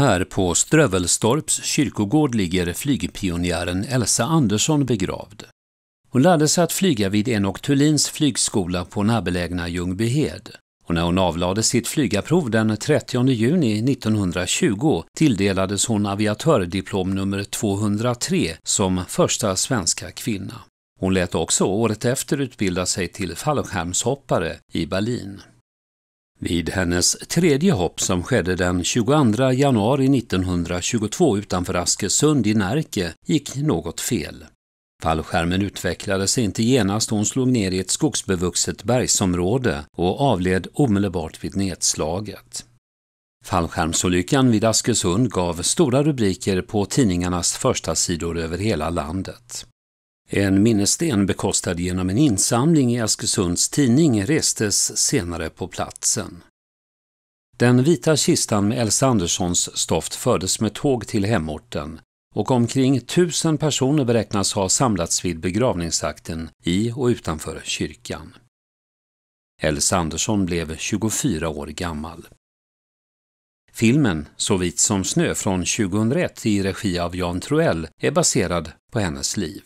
Här på Strövelstorps kyrkogård ligger flygpionjären Elsa Andersson begravd. Hon lärde sig att flyga vid Enok Thulins flygskola på närbelägna Ljungbyhed. Och när hon avlade sitt flygarprov den 30 juni 1920 tilldelades hon aviatördiplom nummer 203 som första svenska kvinna. Hon lät också året efter utbilda sig till fallskärmshoppare i Berlin. Vid hennes tredje hopp som skedde den 22 januari 1922 utanför Askersund i Närke gick något fel. Fallskärmen utvecklade sig inte genast hon slog ner i ett skogsbevuxet bergsområde och avled omedelbart vid nedslaget. Fallskärmsolyckan vid Askersund gav stora rubriker på tidningarnas första sidor över hela landet. En minnessten bekostad genom en insamling i Askersunds tidning restes senare på platsen. Den vita kistan med Elsa Anderssons stoft fördes med tåg till hemorten och omkring tusen personer beräknas ha samlats vid begravningsakten i och utanför kyrkan. Elsa Andersson blev 24 år gammal. Filmen Så vit som snö från 2001 i regi av Jan Troell är baserad på hennes liv.